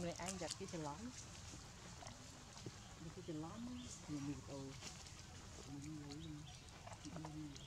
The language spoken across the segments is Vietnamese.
người ăn giặt cái chân lóm cái chân lóm nhiều mì tàu Đấy.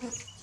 嗯